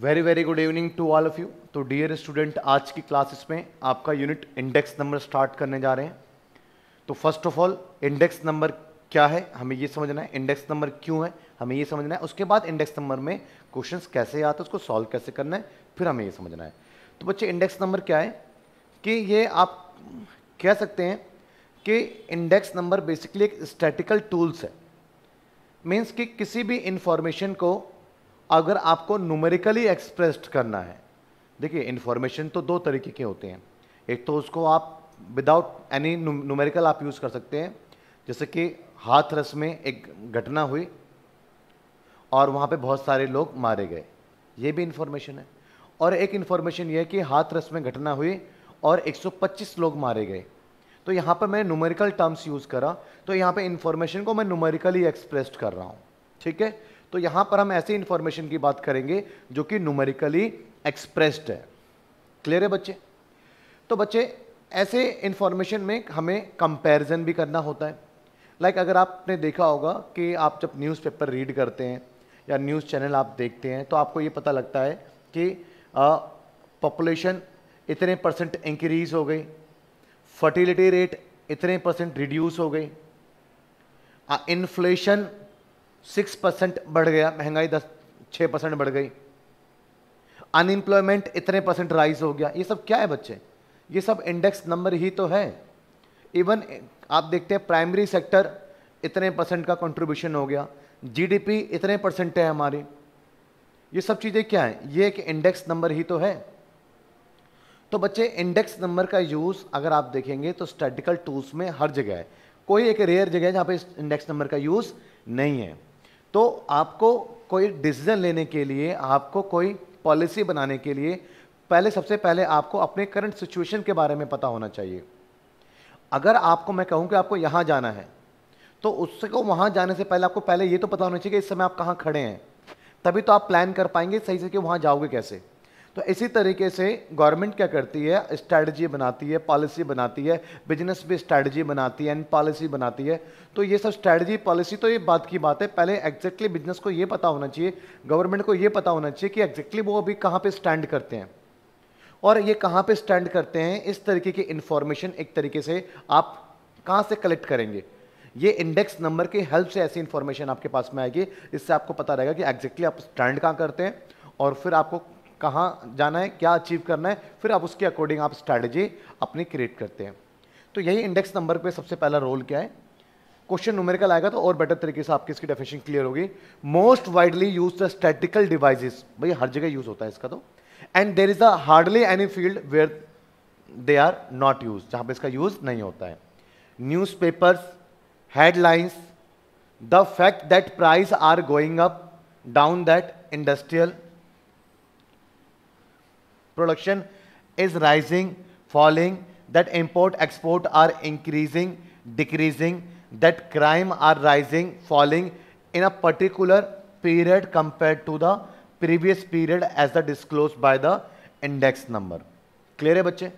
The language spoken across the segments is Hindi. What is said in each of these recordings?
Very very good evening to all of you तो डियर स्टूडेंट आज की क्लासेस में आपका यूनिट इंडेक्स नंबर स्टार्ट करने जा रहे हैं। तो first of all index number क्या है? हमें ये समझना है इंडेक्स नंबर क्यों है? हमें ये समझना है, उसके बाद इंडेक्स नंबर में क्वेश्चंस कैसे आते हैं, उसको सॉल्व कैसे करना है, फिर हमें ये समझना है। तो बच्चे इंडेक्स नंबर क्या है? कि ये आप कह सकते हैं कि इंडेक्स नंबर बेसिकली एक स्टैटिकल टूल्स है। मीन्स कि किसी भी इंफॉर्मेशन को अगर आपको न्यूमेरिकली एक्सप्रेस्ड करना है, देखिए इन्फॉर्मेशन तो दो तरीके के होते हैं। एक तो उसको आप विदाउट एनी न्यूमेरिकल आप यूज़ कर सकते हैं। जैसे कि हाथ रस में एक घटना हुई और वहाँ पे बहुत सारे लोग मारे गए। ये भी इंफॉर्मेशन है। और एक इंफॉर्मेशन ये है कि हाथ रस में घटना हुई और 125 लोग मारे गए। तो यहाँ पर मैं न्यूमेरिकल टर्म्स यूज़ करा तो यहाँ पे इंफॉर्मेशन को मैं न्यूमेरिकली एक्सप्रेस्ड कर रहा हूँ। ठीक है? तो यहाँ पर हम ऐसी इंफॉर्मेशन की बात करेंगे जो कि न्यूमेरिकली एक्सप्रेस्ड है। क्लियर है बच्चे? तो बच्चे, ऐसे इंफॉर्मेशन में हमें कंपैरिजन भी करना होता है। लाइक like अगर आपने देखा होगा कि आप जब न्यूज़पेपर रीड करते हैं या न्यूज़ चैनल आप देखते हैं तो आपको ये पता लगता है कि पॉपुलेशन इतने परसेंट इंक्रीज हो गई फर्टिलिटी रेट इतने परसेंट रिड्यूस हो गई। इन्फ्लेशन सिक्स परसेंट बढ़ गया, महँगाई दस छः परसेंट बढ़ गई। अनएम्प्लॉयमेंट इतने परसेंट राइज हो गया। ये सब क्या है बच्चे? ये सब इंडेक्स नंबर ही तो है। इवन आप देखते हैं प्राइमरी सेक्टर इतने परसेंट का कंट्रीब्यूशन हो गया। जीडीपी इतने परसेंट है हमारी। ये सब चीज़ें क्या है? ये एक इंडेक्स नंबर ही तो है। तो बच्चे इंडेक्स नंबर का यूज़ अगर आप देखेंगे तो स्टैटिकल टूल्स में हर जगह है। कोई एक रेयर जगह है जहाँ पे इंडेक्स नंबर का यूज़ नहीं है। तो आपको कोई डिसीज़न लेने के लिए, आपको कोई पॉलिसी बनाने के लिए पहले, सबसे पहले आपको अपने करंट सिचुएशन के बारे में पता होना चाहिए। अगर आपको, मैं कहूँ कि आपको यहाँ जाना है तो उससे को वहाँ जाने से पहले आपको पहले ये तो पता होना चाहिए कि इस समय आप कहाँ खड़े हैं। तभी तो आप प्लान कर पाएँगे सही से कि वहाँ जाओगे कैसे। तो इसी तरीके से गवर्नमेंट क्या करती है? स्ट्रैटेजी बनाती है, पॉलिसी बनाती है, बिज़नेस भी स्ट्रैटेजी बनाती है एंड पॉलिसी बनाती है। तो ये सब स्ट्रैटेजी, पॉलिसी तो ये बात की बात है। पहले एग्जैक्टली बिज़नेस को ये पता होना चाहिए, गवर्नमेंट को ये पता होना चाहिए कि एग्जैक्टली वो अभी कहाँ पर स्टैंड करते हैं। और ये कहाँ पे स्टैंड करते हैं, इस तरीके की इंफॉर्मेशन एक तरीके से आप कहाँ से कलेक्ट करेंगे। ये इंडेक्स नंबर की हेल्प से ऐसी इंफॉर्मेशन आपके पास में आएगी, इससे आपको पता रहेगा कि एग्जैक्टली आप स्टैंड कहाँ करते हैं, और फिर आपको कहाँ जाना है, क्या अचीव करना है, फिर आप उसके अकॉर्डिंग आप स्ट्रैटेजी अपनी क्रिएट करते हैं। तो यही इंडेक्स नंबर पे सबसे पहला रोल क्या है? क्वेश्चन न्यूमेरिकल आएगा तो और बेटर तरीके से आपकी इसकी डेफिनेशन क्लियर होगी। Most widely use the statical devices भाई हर जगह यूज़ होता है इसका तो। And there is a hardly any field where they are not use जहाँ पर इसका यूज़ नहीं होता है। News papers headlines the fact that price are going up down that industrial production is rising, falling, that import export are increasing, decreasing, that crime are rising, falling in a particular period compared to the previous period as the disclosed by the index number. Clear है बच्चे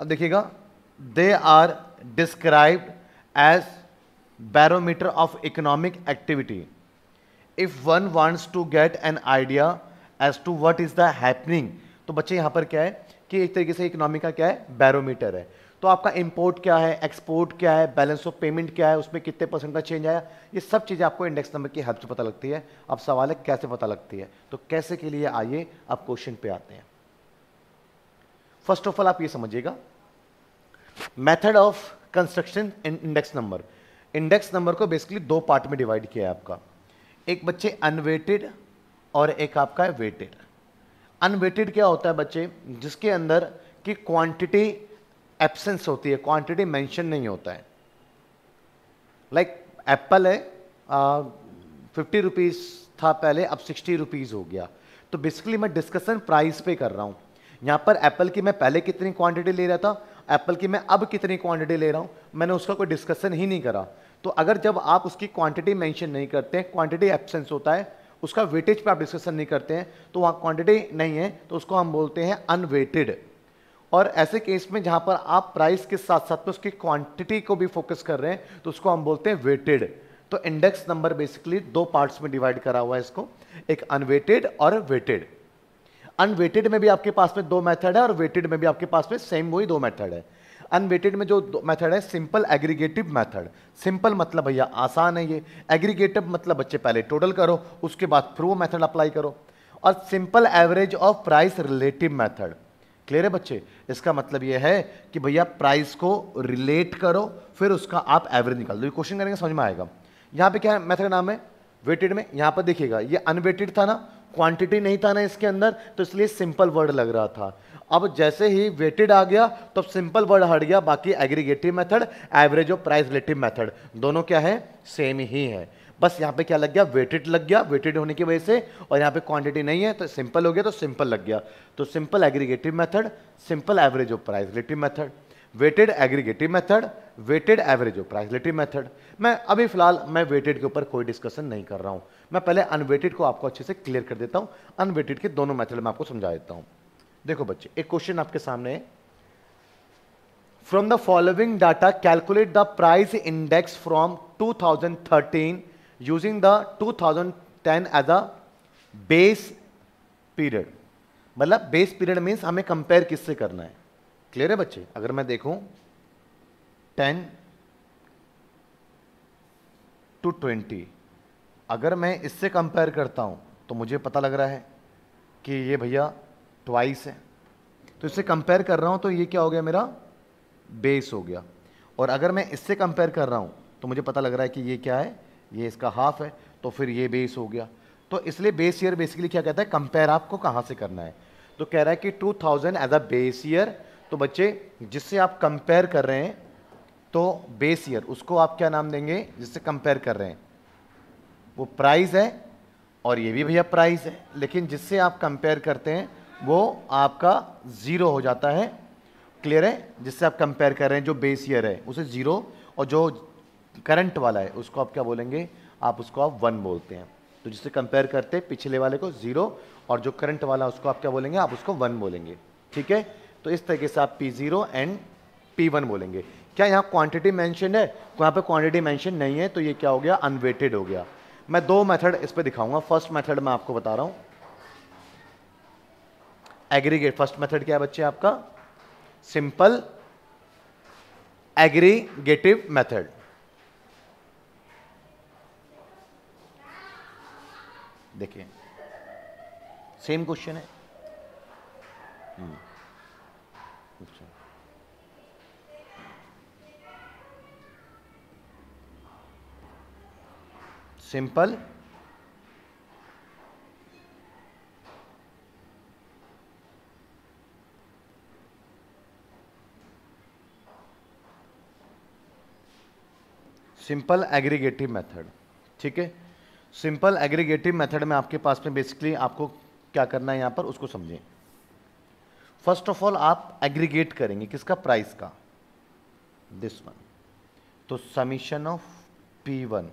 अब देखिएगा they are described as barometer of economic activity if one wants to get an idea as to what is the happening तो बच्चे, यहाँ पर क्या है कि एक तरीके से इकोनॉमी का क्या है? बैरोमीटर है। तो आपका इंपोर्ट क्या है? एक्सपोर्ट क्या है? बैलेंस ऑफ़ पेमेंट क्या है? उसमें कितने परसेंट का चेंज आया? ये सब चीज़ें आपको इंडेक्स नंबर की हेल्प से पता लगती है। अब सवाल है, कैसे पता लगती है? तो कैसे के लिए आइए आप क्वेश्चन पे आते हैं। फ़र्स्ट ऑफ़ ऑल आप ये समझिएगा। Method of construction index number index number को बेसिकली दो पार्ट में डिवाइड किया है आपका। एक बच्चे अनवेटेड और एक आपका है वेटेड अनवेटेड क्या होता है बच्चे? जिसके अंदर की क्वांटिटी एब्सेंस होती है क्वांटिटी मेंशन नहीं होता है। लाइक like, एप्पल है फिफ्टी रुपीज़ था पहले अब सिक्सटी रुपीज़ हो गया। तो बेसिकली मैं डिस्कशन प्राइस पे कर रहा हूँ। यहाँ पर एप्पल की मैं पहले कितनी क्वांटिटी ले रहा था एप्पल की मैं अब कितनी क्वांटिटी ले रहा हूँ मैंने उसका कोई डिस्कशन ही नहीं करा। तो अगर जब आप उसकी क्वांटिटी मेंशन नहीं करते क्वांटिटी एब्सेंस होता है उसका वेटेज पे आप डिस्कशन नहीं करते हैं तो वहाँ क्वांटिटी नहीं है तो उसको हम बोलते हैं अनवेटेड और ऐसे केस में जहाँ पर आप प्राइस के साथ साथ में उसकी क्वांटिटी को भी फोकस कर रहे हैं तो उसको हम बोलते हैं वेटेड तो इंडेक्स नंबर बेसिकली दो पार्ट्स में डिवाइड करा हुआ है इसको, एक अनवेटेड और वेटेड अनवेटेड में भी आपके पास में दो मेथड है और वेटेड में भी आपके पास में सेम वही दो मेथड है. अनवेटेड में जो मेथड है सिंपल एग्रीगेटिव मेथड सिंपल मतलब भैया आसान है ये। एग्रीगेटिव मतलब बच्चे पहले टोटल करो, उसके बाद फिर वो मेथड अप्लाई करो। और simple average of price relative method clear है बच्चे? इसका मतलब ये है कि भैया प्राइस को रिलेट करो, फिर उसका आप एवरेज निकाल दो। क्वेश्चन करेंगे, समझ में आएगा। यहाँ पे क्या मेथड नाम है। वेटेड में, यहाँ पर देखिएगा, ये अनवेटेड था ना क्वांटिटी नहीं था ना इसके अंदर तो इसलिए सिंपल वर्ड लग रहा था। अब जैसे ही वेटेड आ गया तो सिंपल वर्ड हट गया, बाकी एग्रीगेटिव मेथड एवरेज और प्राइस रिलेटिव मेथड दोनों क्या है? सेम ही है। बस यहाँ पे क्या लग गया? वेटेड लग गया वेटेड होने की वजह से, और यहाँ पे क्वांटिटी नहीं है तो सिंपल हो गया तो सिंपल लग गया। तो simple aggregative method simple average of price relative method weighted aggregative method weighted average of price relative method मैं अभी फ़िलहाल मैं वेटेड के ऊपर कोई डिस्कशन नहीं कर रहा हूँ। मैं पहले अनवेटेड को आपको अच्छे से क्लियर कर देता हूँ। अनवेटेड के दोनों मेथड मैं आपको समझा देता हूँ। देखो बच्चे, एक क्वेश्चन आपके सामने है। From the following data calculate the price index from 2013 using the 2010 as a base period मतलब बेस पीरियड मीन्स हमें कंपेयर किससे करना है? क्लियर है बच्चे? अगर मैं देखूँ, टेन टू 20 अगर मैं इससे कंपेयर करता हूँ तो मुझे पता लग रहा है कि ये भैया ट्वाइस है। तो इससे कंपेयर कर रहा हूँ तो ये क्या हो गया मेरा? बेस हो गया। और अगर मैं इससे कंपेयर कर रहा हूँ तो मुझे पता लग रहा है कि ये क्या है? ये इसका हाफ़ है तो फिर ये बेस हो गया। तो इसलिए बेस ईयर बेसिकली क्या कहता है? कंपेयर आपको कहाँ से करना है? तो कह रहा है कि 2000 एज अ बेस ईयर तो बच्चे, जिससे आप कंपेयर कर रहे हैं तो बेस ईयर उसको आप क्या नाम देंगे? जिससे कंपेयर कर रहे हैं। वो प्राइस है, और ये भी भैया प्राइस है, लेकिन जिससे आप कंपेयर करते हैं, वो आपका ज़ीरो हो जाता है। क्लियर है? जिससे आप कंपेयर कर रहे हैं, जो बेस ईयर है, उसे ज़ीरो और जो करंट वाला है, उसको आप क्या बोलेंगे? आप उसको आप वन बोलते हैं। तो जिससे कंपेयर करते हैं, पिछले वाले को ज़ीरो और जो करंट वाला उसको आप क्या बोलेंगे? आप उसको वन बोलेंगे। ठीक है? तो इस तरीके से आप P zero and P one बोलेंगे। क्या यहाँ क्वांटिटी मेंशन है? यहाँ पे क्वांटिटी मेंशन नहीं है तो ये क्या हो गया? अनवेटेड हो गया। मैं दो मेथड इस पर दिखाऊँगा। फ़र्स्ट मेथड मैं आपको बता रहा हूँ। एग्रीगेट फ़र्स्ट मेथड क्या है बच्चे आपका? सिंपल एग्रीगेटिव मेथड देखिए सेम क्वेश्चन है हम्म। अच्छा सिंपल। सिंपल एग्रीगेटिव मेथड, ठीक है? सिंपल एग्रीगेटिव मेथड में आपके पास में बेसिकली आपको क्या करना है यहाँ पर, उसको समझें। फ़र्स्ट ऑफ़ ऑल आप एग्रीगेट करेंगे किसका? प्राइस का। दिस वन तो समीशन ऑफ़ पी वन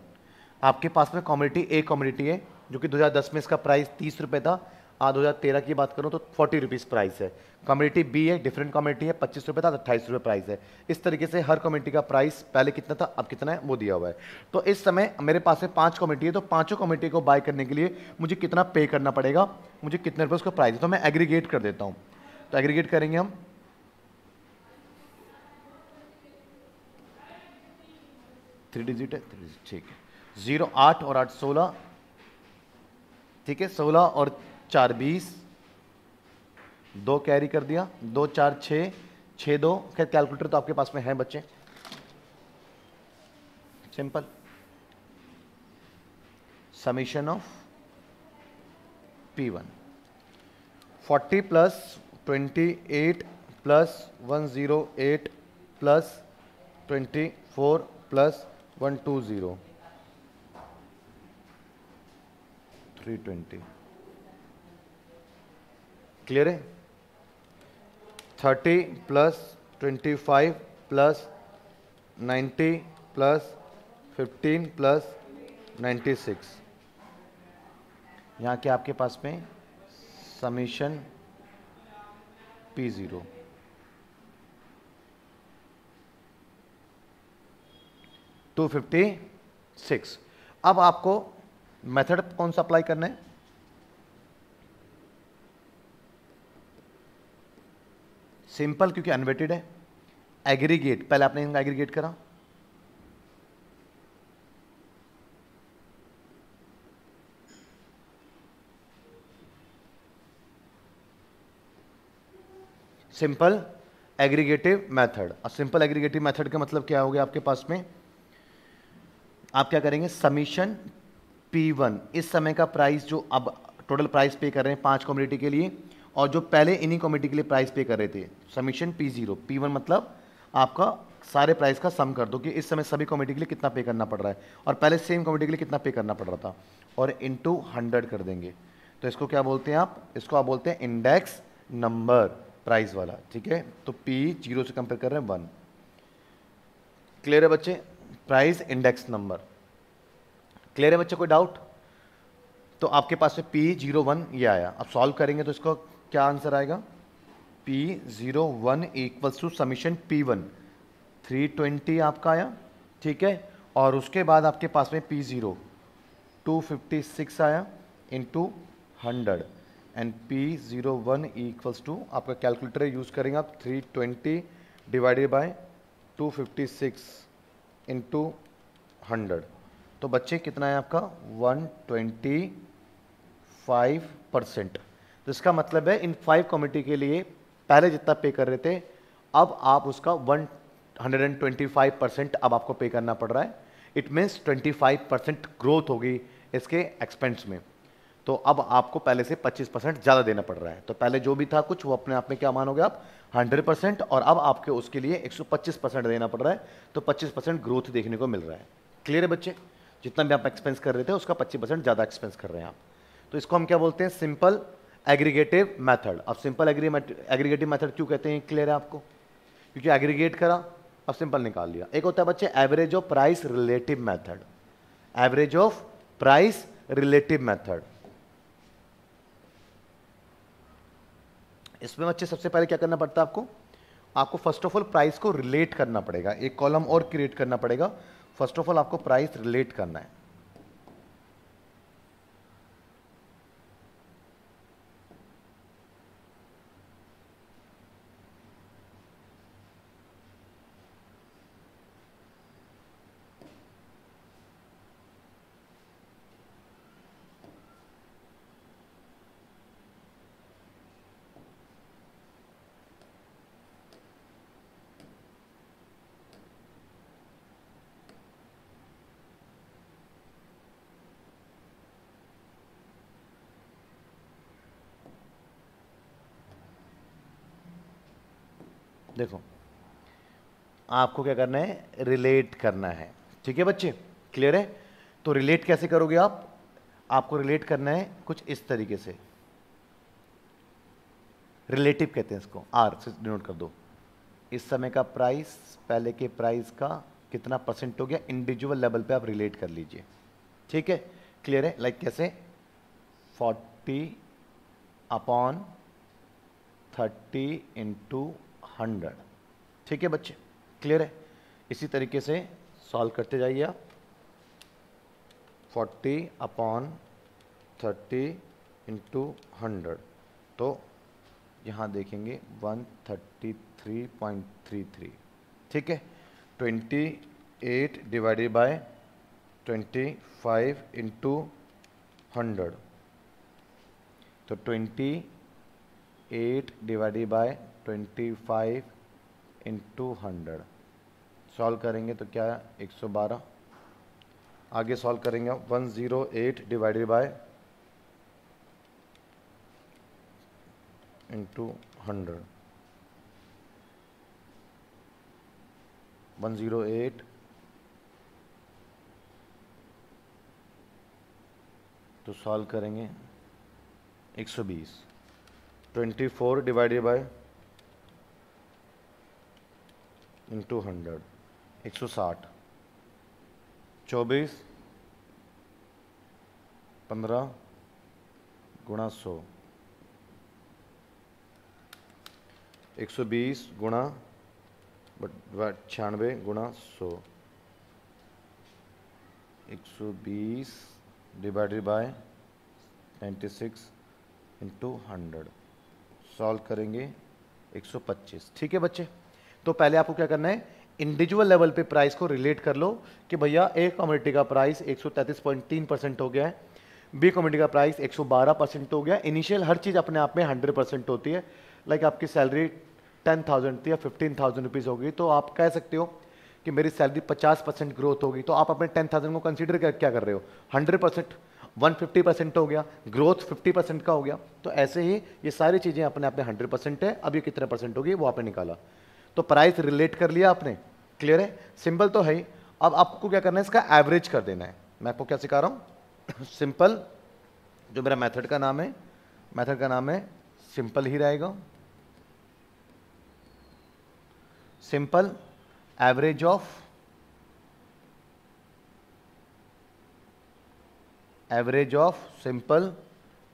आपके पास में कॉमोडिटी ए कॉमोडिटी है, जो कि 2010 में इसका प्राइस तीस रुपये था। आज दो हज़ार तेरह की बात करूँ तो फोर्टी रुपीज़ प्राइस है। कम्युनिटी बी है डिफरेंट कम्युनिटी है, पच्चीस रुपये था अट्ठाईस रुपये प्राइस है। इस तरीके से हर कम्युनिटी का प्राइस पहले कितना था, अब कितना है, वो दिया हुआ है। तो इस समय मेरे पास में पाँच कम्युनिटी है तो पाँचों कम्युनिटी को बाय करने के लिए मुझे कितना पे करना पड़ेगा, मुझे कितने रुपये उसका प्राइस है तो मैं एग्रीगेट कर देता हूँ। तो एग्रीगेट करेंगे हम। थ्री डिजिट है थ्री डिजिट ठीक है। ज़ीरो आठ और आठ सोलह। ठीक है, सोलह और चार बीस। दो कैरी कर दिया, दो चार छ छ दो। खैर कैलकुलेटर तो आपके पास में है बच्चे। Simple summation of P one forty plus twenty eight plus one zero eight plus twenty four plus one two zero three twenty clear है? Thirty plus twenty five plus ninety plus fifteen plus ninety six यहाँ के आपके पास में summation P zero two fifty six अब आपको मेथड कौन सा अप्लाई करना है? सिंपल क्योंकि अनवेटेड है। एग्रीगेट पहले आपने इनका एग्रीगेट करा। सिंपल एग्रीगेटिव मेथड और सिंपल एग्रीगेटिव मेथड का मतलब क्या हो गया आपके पास में? आप क्या करेंगे? समीशन P1 इस समय का प्राइस जो अब टोटल प्राइस पे कर रहे हैं पाँच कम्युनिटी के लिए और जो पहले इन्हीं कम्युनिटी के लिए प्राइस पे कर रहे थे summation P zero P one मतलब आपका सारे प्राइस का सम कर दो कि इस समय सभी कम्युनिटी के लिए कितना पे करना पड़ रहा है। और पहले सेम कम्युनिटी के लिए कितना पे करना पड़ रहा था? और इंटू हंड्रेड कर देंगे। तो इसको क्या बोलते हैं आप? इसको आप बोलते हैं इंडेक्स नंबर प्राइस वाला, ठीक है? तो पी ज़ीरो से कंपेयर कर रहे हैं वन क्लियर है बच्चे? प्राइस इंडेक्स नंबर क्लियर है बच्चे, कोई डाउट तो आपके पास में पी ज़ीरो वन ये आया। अब सॉल्व करेंगे तो इसको क्या आंसर आएगा? P zero one equals to summation P one three twenty आपका आया, ठीक है? और उसके बाद आपके पास में P zero two fifty six आया into hundred and P zero one equals to आपका कैलकुलेटर यूज़ करेंगे आप three twenty divided by two fifty six into hundred तो बच्चे कितना है आपका? One twenty five percent. तो इसका मतलब है इन फाइव कमिटी के लिए पहले जितना पे कर रहे थे, अब आप उसका one hundred and twenty five percent अब आपको पे करना पड़ रहा है। It means twenty five percent growth होगी इसके एक्सपेंस में। तो अब आपको पहले से 25 परसेंट ज़्यादा देना पड़ रहा है। तो पहले जो भी था कुछ, वो अपने आप में क्या मानोगे आप? 100 परसेंट और अब आपके उसके लिए 125 परसेंट देना पड़ रहा है। तो 25 परसेंट ग्रोथ देखने को मिल रहा है। क्लियर है बच्चे? जितना भी आप एक्सपेंस कर रहे थे, उसका 25 परसेंट ज़्यादा एक्सपेंस कर रहे हैं आप। तो इसको हम क्या बोलते हैं? सिंपल एग्रीगेटिव मेथड अब सिंपल एग्रीगेटिव मेथड क्यों कहते हैं? क्लियर है आपको? क्योंकि एग्रीगेट करा, अब सिंपल निकाल लिया। एक होता है बच्चे average of price relative method average of price relative method इसमें बच्चे सबसे पहले क्या करना पड़ता है आपको? आपको फ़र्स्ट ऑफ़ ऑल प्राइस को रिलेट करना पड़ेगा। एक कॉलम और क्रिएट करना पड़ेगा। फ़र्स्ट ऑफ़ ऑल आपको प्राइस रिलेट करना है। देखो, आपको क्या करना है? रिलेट करना है। ठीक है बच्चे? क्लियर है? तो रिलेट कैसे करोगे आप? आपको रिलेट करना है कुछ इस तरीके से। रिलेटिव कहते हैं इसको। आर से डिनोट कर दो। इस समय का प्राइस पहले के प्राइस का कितना परसेंट हो गया? इंडिविजुअल लेवल पे आप रिलेट कर लीजिए। ठीक है? क्लियर है? लाइक कैसे? 40 अपॉन 30 इंटू हंड्रेड। ठीक है बच्चे? क्लियर है? इसी तरीके से सॉल्व करते जाइए आप। Forty upon thirty into hundred. तो यहाँ देखेंगे one thirty three point three three. ठीक है? Twenty eight divided by twenty five into hundred. तो twenty eight divided by twenty five into hundred solve करेंगे तो क्या है? एक सौ बारह. आगे सॉल्व करेंगे one zero eight divided by into hundred one zero eight तो सॉल्व करेंगे एक सौ बीस. Twenty four divided by into hundred एक सौ साठ, चौबीस, पंद्रह, गुणा सौ, एक सौ बीस, गुणा छियानवे, गुणा सौ, एक सौ बीस divided by ninety six into hundred solve करेंगे 125 ठीक है बच्चे? तो पहले आपको क्या करना है? इंडिविजुअल लेवल पे प्राइस को रिलेट कर लो कि भैया ए कम्युनिटी का प्राइस 133.3 परसेंट हो गया है। बी कम्युनिटी का प्राइस 112 परसेंट हो गया इनिशियल हर चीज़ अपने आप में 100 परसेंट होती है। लाइक आपकी सैलरी 10,000 थी या 15,000 रुपीज़ होगी तो आप कह सकते हो कि मेरी सैलरी 50 परसेंट ग्रोथ होगी। तो आप अपने 10,000 को कंसीडर क्या कर रहे हो? 100 परसेंट 150 परसेंट हो गया। ग्रोथ 50 परसेंट का हो गया। तो ऐसे ही ये सारी चीज़ें अपने आप में हंड्रेड परसेंट है। अब ये कितने परसेंट होगी वो आपने निकाला। तो प्राइस रिलेट कर लिया आपने। क्लियर है? सिंपल तो है ही। अब आपको क्या करना है? इसका एवरेज कर देना है। मैं आपको क्या सिखा रहा हूँ? सिंपल जो मेरा मेथड का नाम है मेथड का नाम है सिंपल ही रहेगा। Simple average of average of simple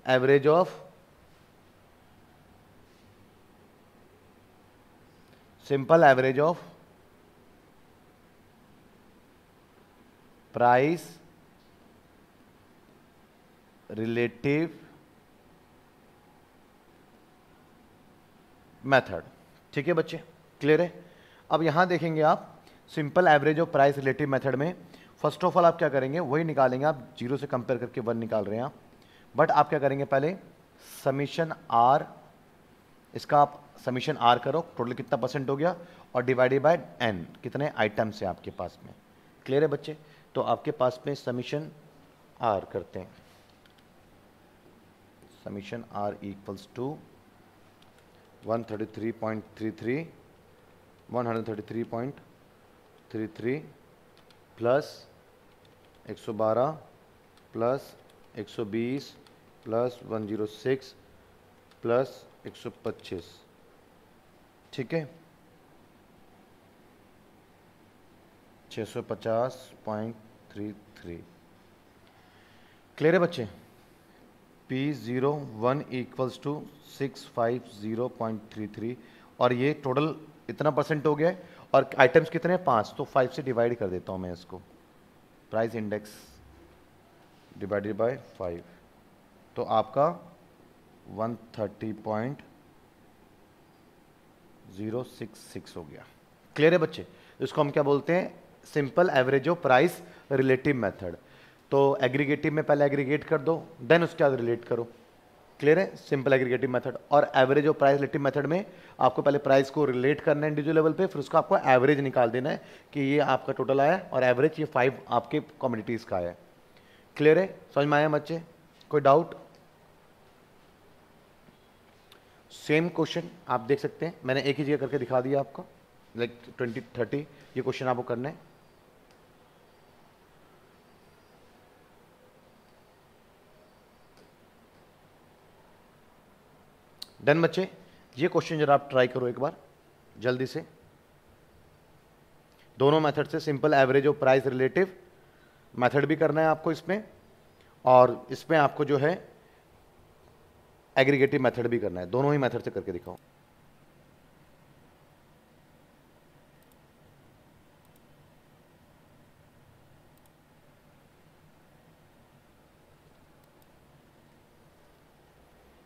average of simple average of price relative method ठीक है बच्चे? क्लियर है? अब यहाँ देखेंगे आप simple average of price relative method में फ़र्स्ट ऑफ़ ऑल आप क्या करेंगे? वही निकालेंगे आप ज़ीरो से कंपेयर करके वन निकाल रहे हैं आप। बट आप क्या करेंगे पहले? समीशन आर इसका आप समीशन आर करो टोटल कितना परसेंट हो गया, और डिवाइडेड बाय एन कितने आइटम्स हैं आपके पास में? क्लियर है बच्चे? तो आपके पास में समीशन आर करते हैं। Summation R equals to 133.33 133.33 plus 112 plus 120 plus 106 plus 125 ठीक है? 650.33 क्लियर है बच्चे? P zero one equals to six five zero point three three और ये टोटल इतना परसेंट हो गया है? और आइटम्स कितने हैं? पाँच। तो फाइव से डिवाइड कर देता हूँ मैं इसको। Price index divided by five तो आपका one thirty point zero six six हो गया। क्लियर है बच्चे? इसको हम क्या बोलते हैं? Simple average of price relative method तो एग्रीगेटिव में पहले एग्रीगेट कर दो देन उसके बाद रिलेट करो। क्लियर है? सिंपल एग्रीगेटिव मेथड और एवरेज और प्राइस रिलेटिव मेथड में आपको पहले प्राइस को रिलेट करना है इंडिविजुअल लेवल पे, फिर उसका आपको एवरेज निकाल देना है कि ये आपका टोटल आया और एवरेज ये फाइव आपके कम्युनिटीज़ का आया क्लियर है? समझ में आया बच्चे? कोई डाउट सेम क्वेश्चन आप देख सकते हैं। मैंने एक ही जगह करके दिखा दिया आपको। लाइक ट्वेंटी थर्टी ये क्वेश्चन आपको करना है। डन बच्चे, ये क्वेश्चन जरा आप ट्राई करो एक बार, जल्दी से। दोनों मेथड से सिंपल एवरेज और प्राइस रिलेटिव मेथड भी करना है आपको इसमें। और इसमें आपको जो है एग्रीगेटिव मेथड भी करना है। दोनों ही मेथड से करके दिखाओ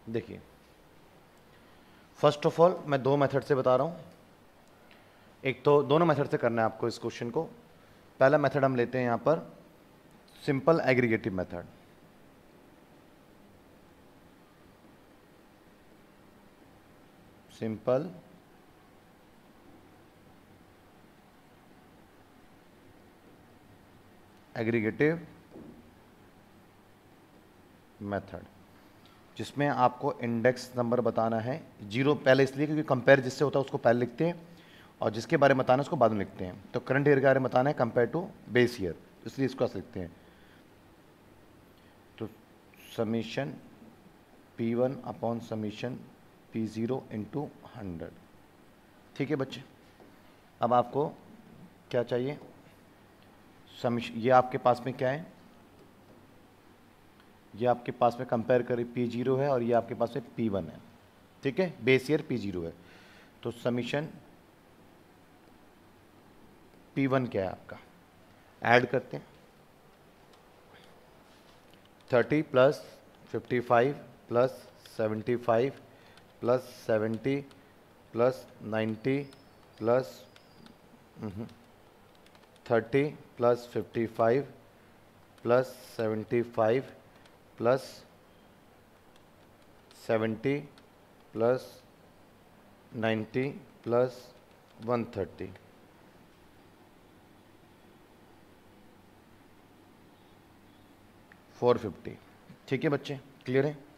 देखिए फ़र्स्ट ऑफ़ ऑल मैं दो मेथड से बता रहा हूँ। एक तो दोनों मेथड से करना है आपको इस क्वेश्चन को। पहला मेथड हम लेते हैं यहाँ पर simple aggregative method simple aggregative method जिसमें आपको इंडेक्स नंबर बताना है। ज़ीरो पहले इसलिए क्योंकि कंपेयर जिससे होता है उसको पहले लिखते हैं और जिसके बारे में बताना है उसको बाद में लिखते हैं। तो करंट ईयर के बारे में बताना है कंपेयर टू बेस ईयर इसलिए इसको ऐसे लिखते हैं। तो summation P one upon summation P zero into hundred ठीक है बच्चे? अब आपको क्या चाहिए? समीशन ये आपके पास में क्या है? ये आपके पास में कंपेयर करें पी ज़ीरो है और ये आपके पास में पी वन है। ठीक है? बेस ईयर पी ज़ीरो है। तो समीशन पी वन क्या है आपका? ऐड करते हैं। Thirty plus fifty five plus seventy five plus seventy plus ninety plus thirty plus fifty five plus seventy five plus seventy plus ninety plus one thirty four fifty ठीक है बच्चे? क्लियर है?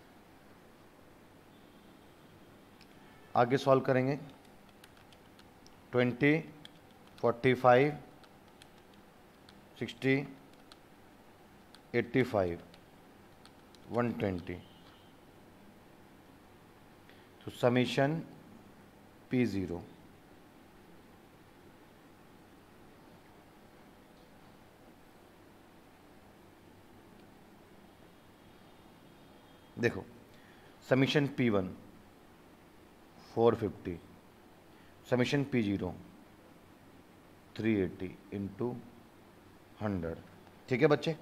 आगे सॉल्व करेंगे। Twenty forty five sixty eighty five one twenty तो समीशन पी ज़ीरो देखो summation P one four fifty, summation P zero, three eighty into hundred. ठीक है बच्चे?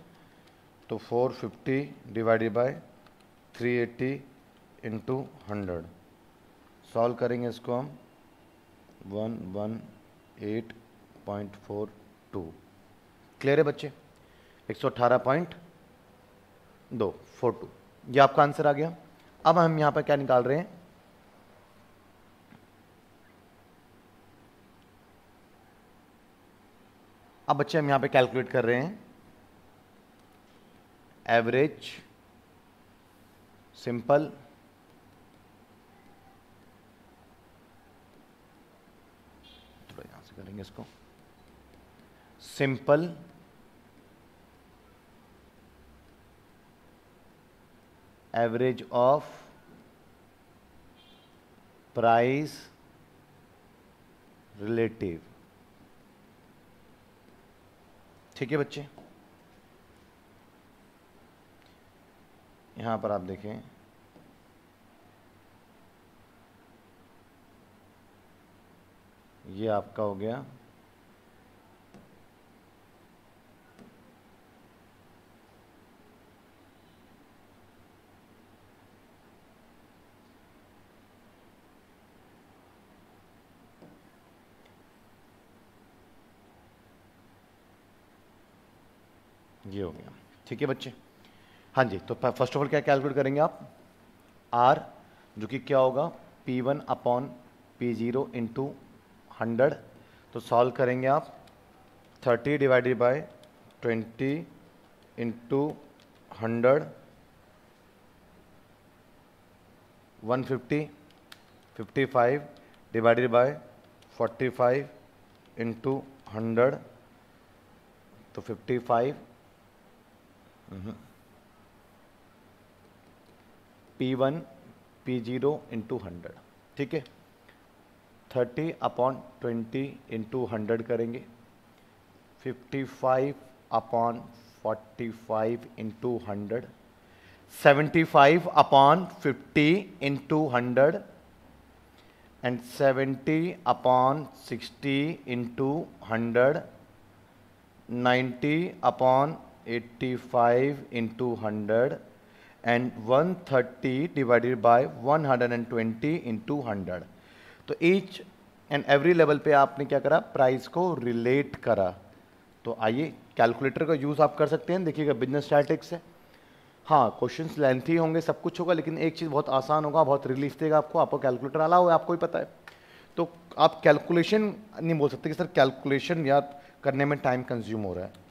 तो four fifty divided by three eighty into hundred. Solve करेंगे इसको हम। One one eight point four two. Clear है बच्चे? एक सौ अठारह पॉइंट दो, फोर टू। ये आपका आंसर आ गया। अब हम यहाँ पर क्या निकाल रहे हैं? अब बच्चे हम यहाँ पे कैलकुलेट कर रहे हैं। एवरेज सिंपल थोड़ा यहाँ से करेंगे इसको। Simple average of price relative ठीक है बच्चे? यहाँ पर आप देखें। ये आपका हो गया ये हो गया ठीक है बच्चे? हाँ जी तो फ़र्स्ट ऑफ़ ऑल क्या कैलकुलेट करेंगे आप? आर जो कि क्या होगा? P one upon P zero into hundred तो सॉल्व करेंगे आप thirty divided by twenty into hundred one fifty fifty five divided by forty five into hundred तो fifty five P one P zero into hundred ठीक है? Thirty upon twenty into hundred करेंगे. Fifty five upon forty five into hundred seventy five upon fifty into hundred and seventy upon sixty into hundred ninety upon 85 into 100 and 130 divided by 120 into 100 तो ईच एंड एवरी लेवल पे आपने क्या करा? प्राइस को रिलेट करा। तो आइए कैलकुलेटर का यूज़ आप कर सकते हैं। देखिएगा बिज़नेस स्टैटिक्स है। हाँ क्वेश्चंस लेंथी होंगे, सब कुछ होगा, लेकिन एक चीज़ बहुत आसान होगा, बहुत रिलीफ देगा आपको। आपको कैलकुलेटर अलाउ है, आपको ही पता है। तो आप कैलकुलेशन नहीं बोल सकते कि सर कैलकुलेशन याद करने में टाइम कंज्यूम हो रहा है।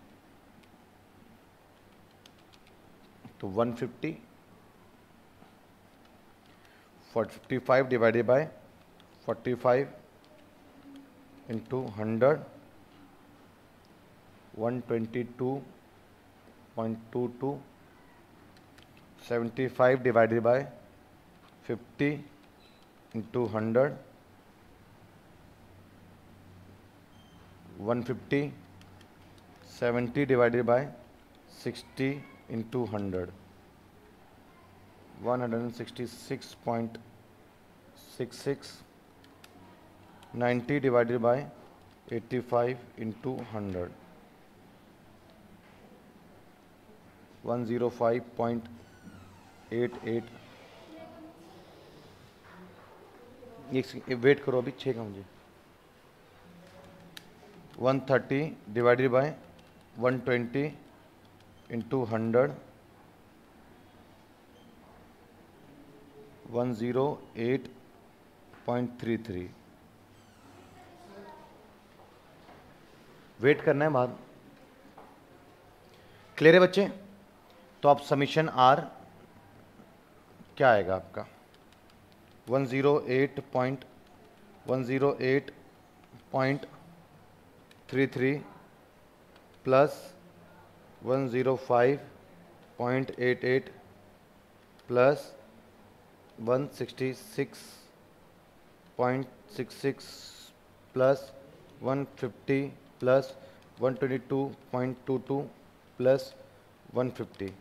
तो 150 55 divided by 45 into 100 122.22 75 divided by 50 into 100 150 70 divided by 60 into 100 166.66 90 divided by 85 into 100 105.88 एक वेट करो अभी छः का मुझे। One thirty divided by one twenty into hundred one zero eight point three three wait करना है बाद। क्लियर है बच्चे? तो आप समीशन आर क्या आएगा आपका? One zero eight point one zero eight point three three plus one zero five point eight eight plus one sixty six point six six plus one fifty plus one twenty two point two two plus one fifty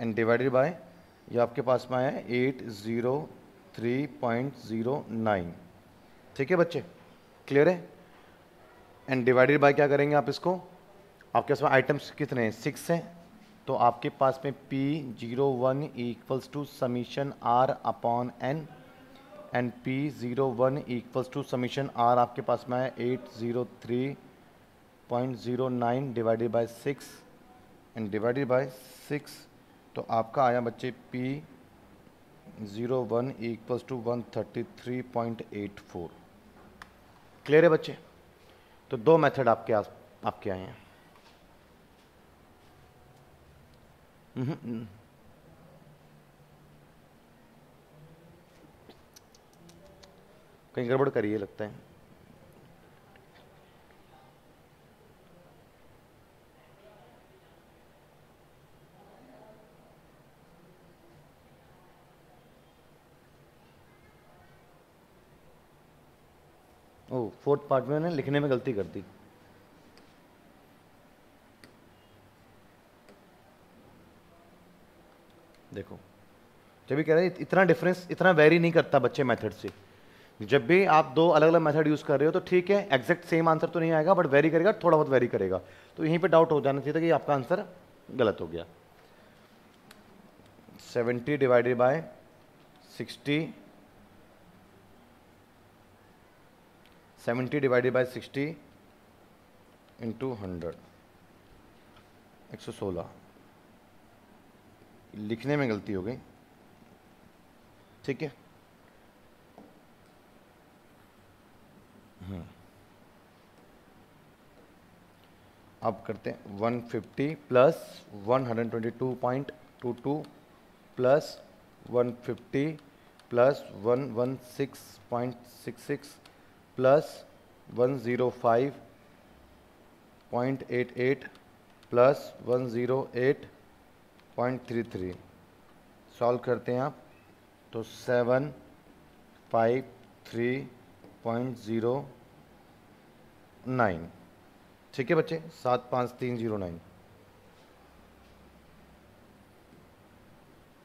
and divided by ये आपके पास में आया eight zero three point zero nine ठीक है बच्चे? क्लियर है? एंड डिवाइडेड बाय क्या करेंगे आप इसको? आपके पास में आइटम्स कितने हैं? सिक्स हैं। तो आपके पास में P zero one equals to summation R upon N and P zero one equals to summation R आपके पास में है eight zero three point zero nine divided by six and divided by six तो आपका आया बच्चे P zero one equals to one thirty three point eight four clear है बच्चे? तो दो मेथड आपके आपके आए हैं। हम्म। कहीं गड़बड़ करिए, लगता है ओ फोर्थ पार्ट में ने लिखने में गलती कर दी देखो। जब भी कह रहे हैं, इतना डिफरेंस इतना वेरी नहीं करता बच्चे मेथड से। जब भी आप दो अलग अलग मेथड यूज़ कर रहे हो तो ठीक है एग्जैक्ट सेम आंसर तो नहीं आएगा बट वेरी करेगा, थोड़ा बहुत वेरी करेगा। तो यहीं पे डाउट हो जाना चाहिए था कि आपका आंसर गलत हो गया। 70 divided by 60 70 divided by 60 into hundred एक सौ सोलह। लिखने में गलती हो गई। ठीक है? हम्म। अब करते हैं। 150 plus 122.22 plus 150 plus 116.66 plus 105.88 plus 108 point three three solve करते हैं आप। तो seven five three point zero nine ठीक है बच्चे? सात पाँच तीन zero nine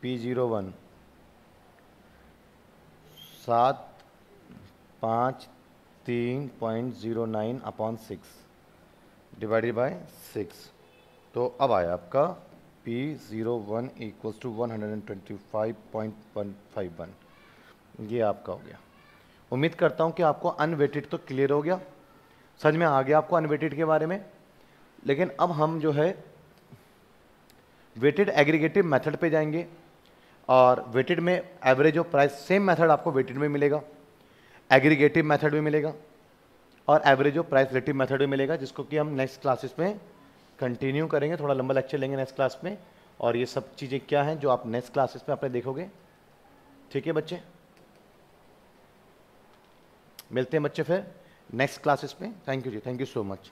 P zero one सात पाँच तीन point zero nine upon six divided by six तो अब आया आपका P zero one equals to one hundred and twenty five point one five one ये आपका हो गया। उम्मीद करता हूँ कि आपको अनवेटेड तो क्लियर हो गया। समझ में आ गया आपको अनवेटेड के बारे में? लेकिन अब हम जो है वेटेड एग्रीगेटिव मेथड पे जाएँगे और वेटेड में average of price same method आपको वेटेड में मिलेगा। एग्रीगेटिव मेथड में मिलेगा और average of price relative method में मिलेगा, जिसको कि हम नेक्स्ट क्लासेस में कंटिन्यू करेंगे, थोड़ा लंबा लेक्चर लेंगे नेक्स्ट क्लास में। और ये सब चीज़ें क्या हैं जो आप नेक्स्ट क्लासेस में अपने देखोगे? ठीक है बच्चे? मिलते हैं बच्चे फिर नेक्स्ट क्लासेस में। थैंक यू जी थैंक यू सो मच